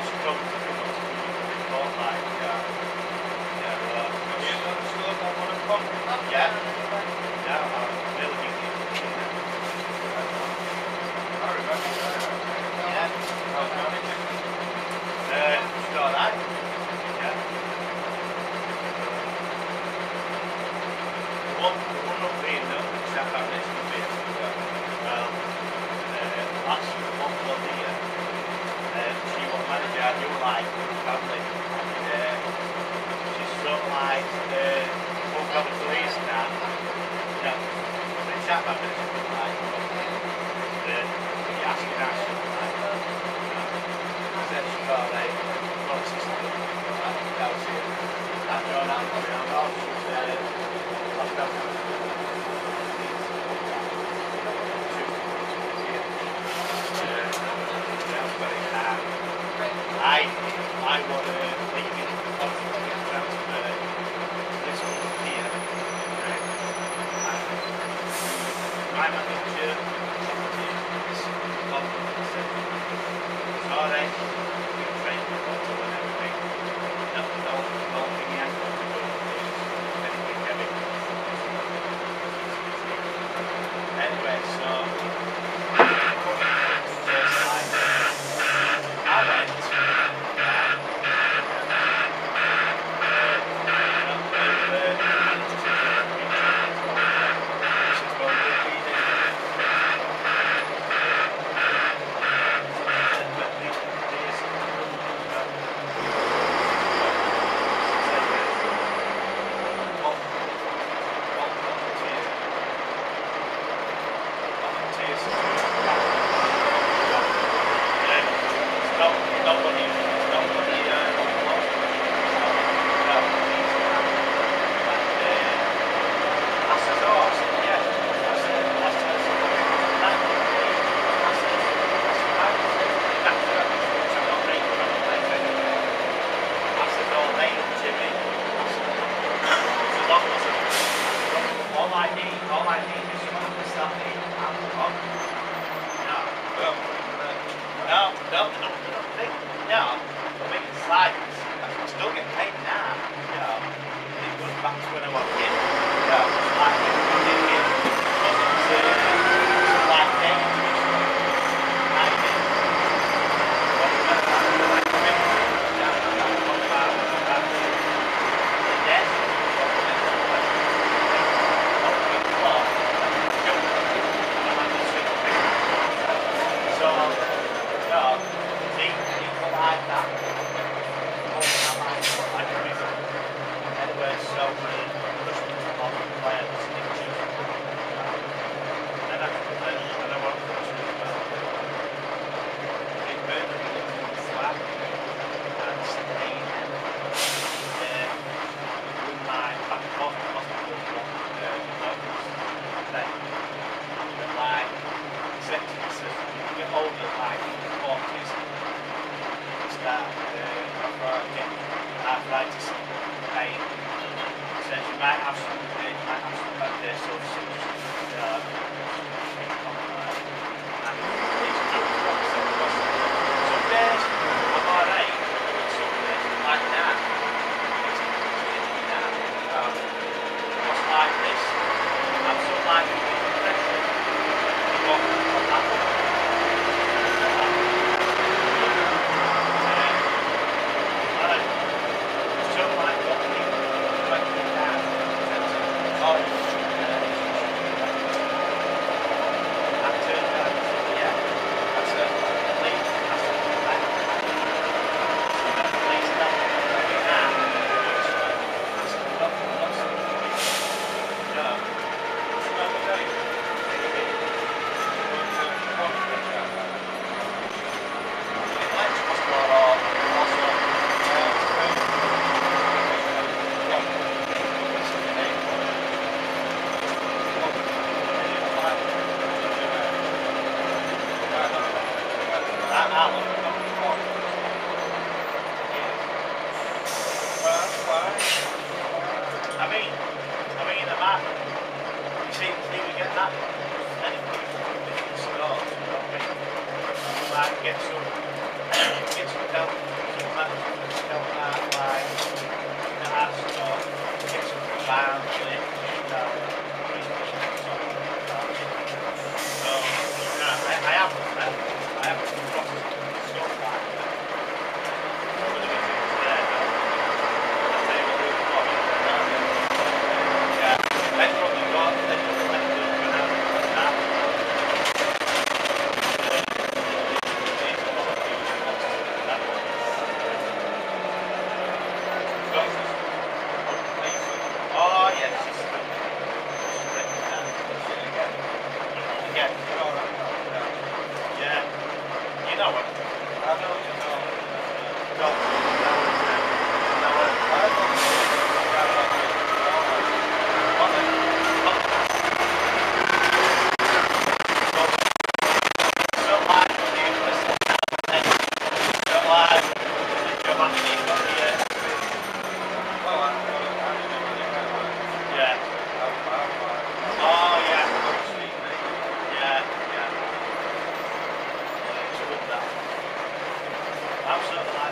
als je trouble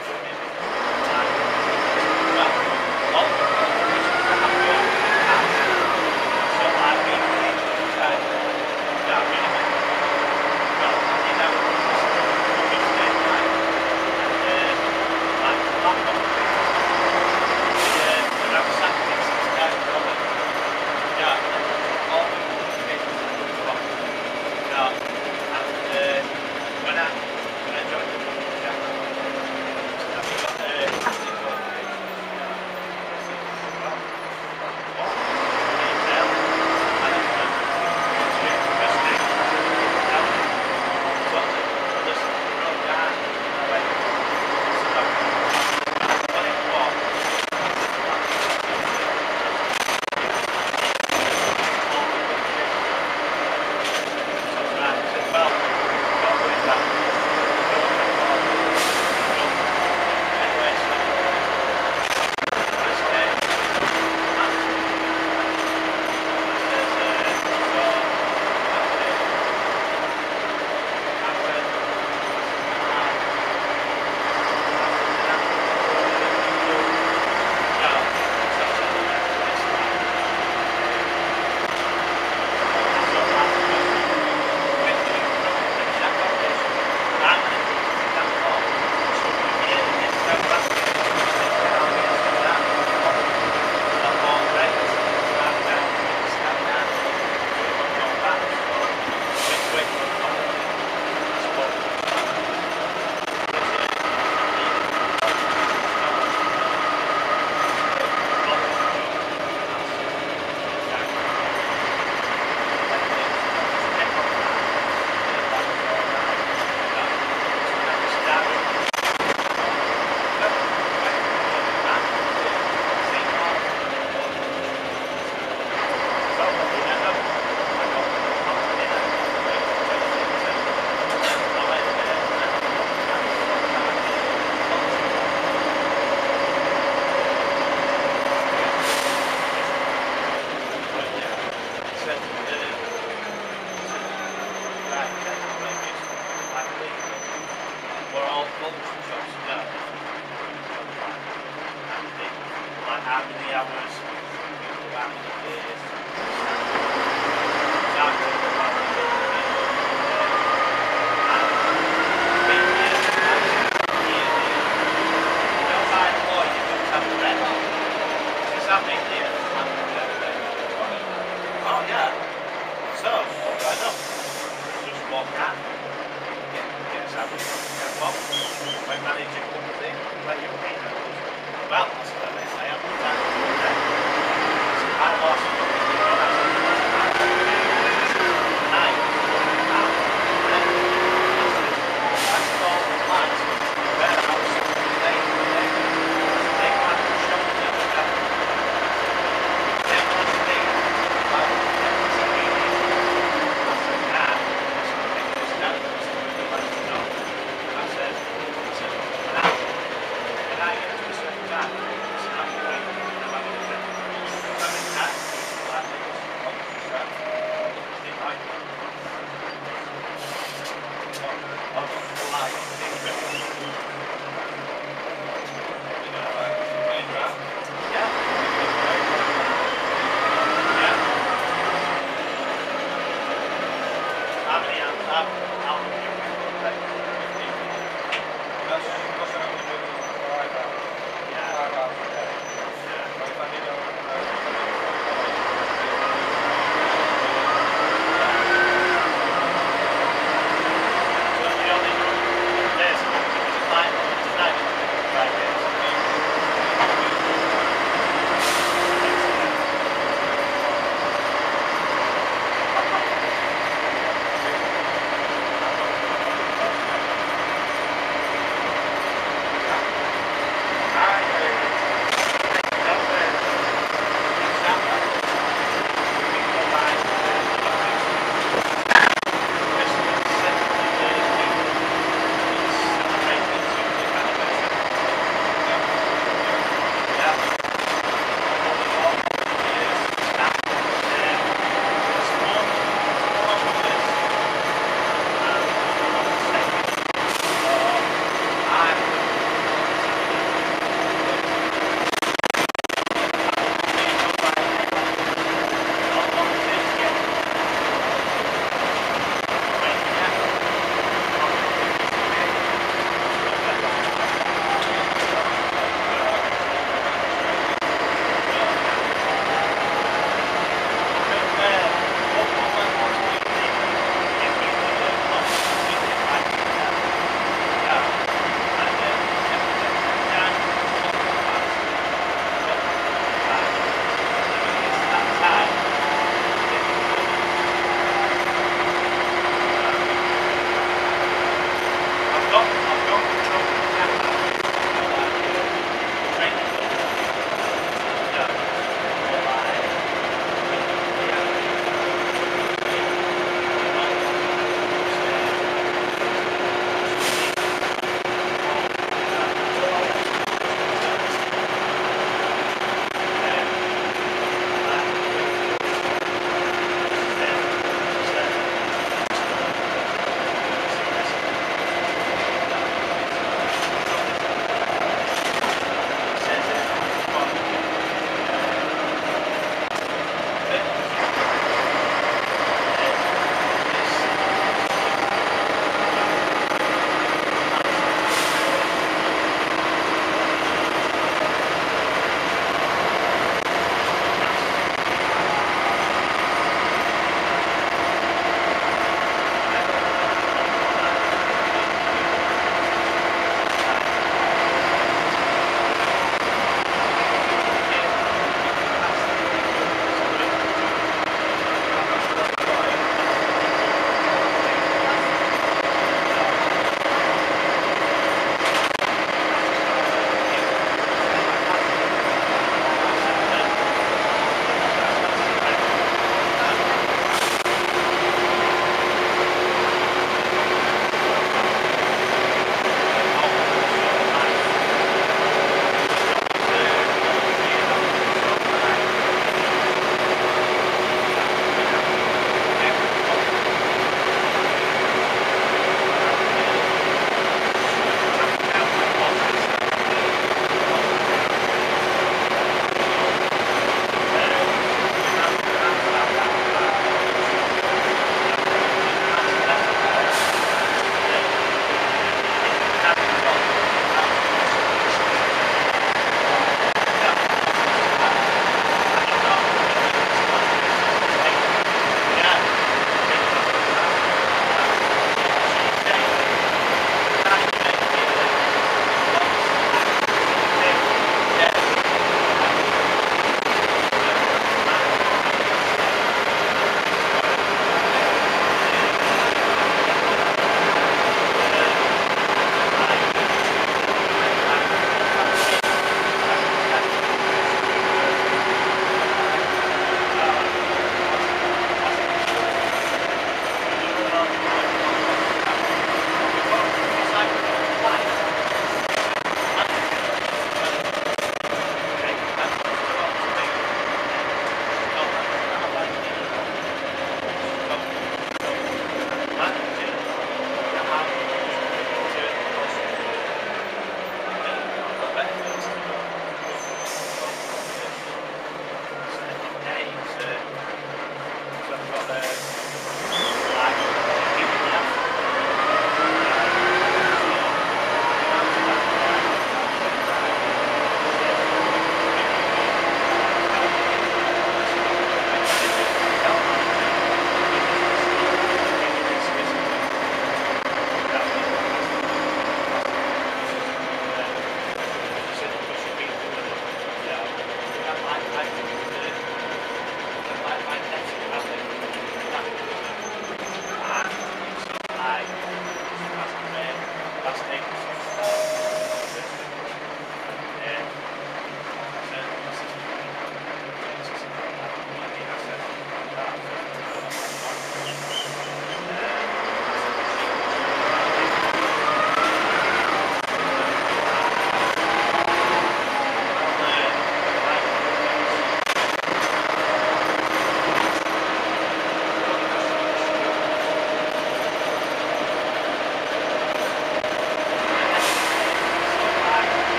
Thank you.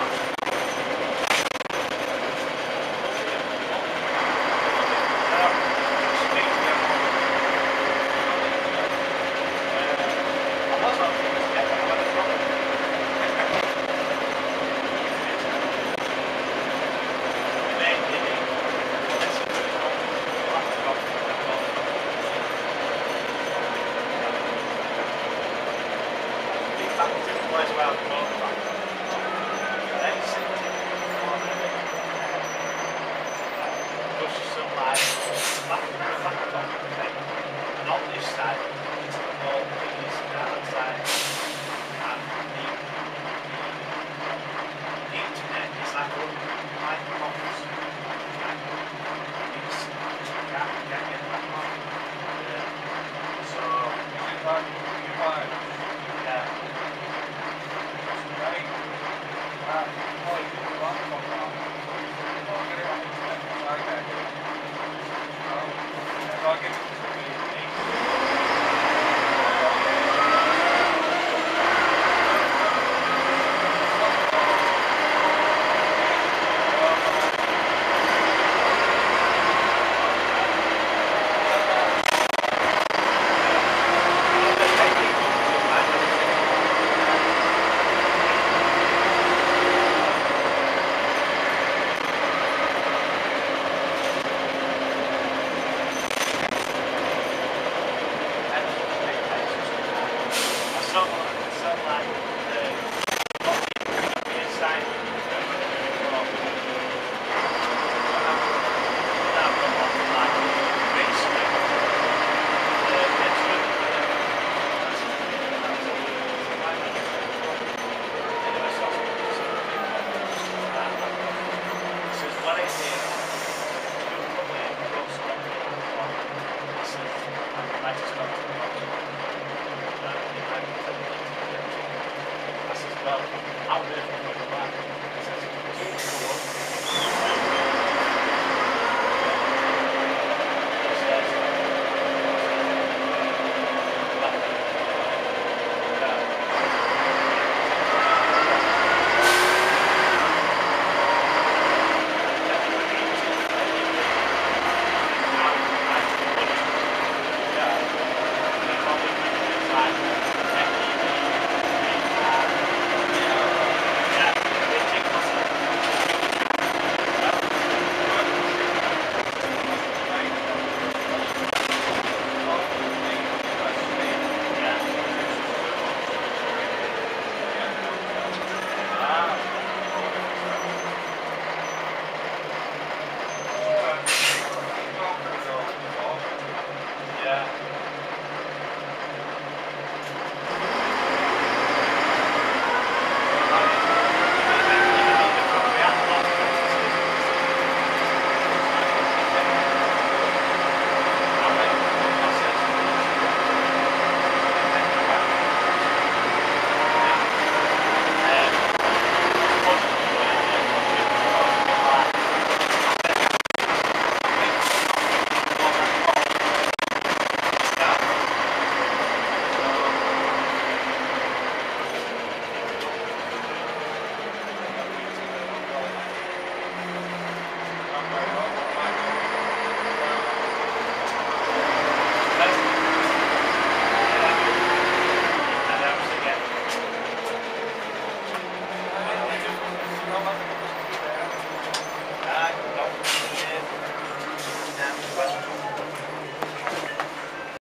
Thank you.